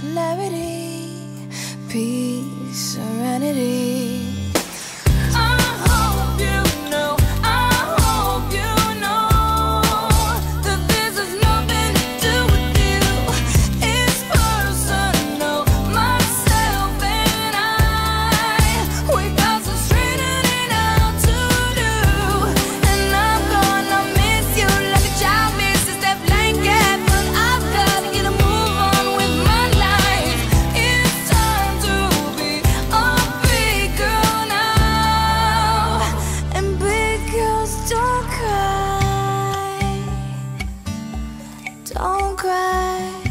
clarity, peace, serenity. Don't cry.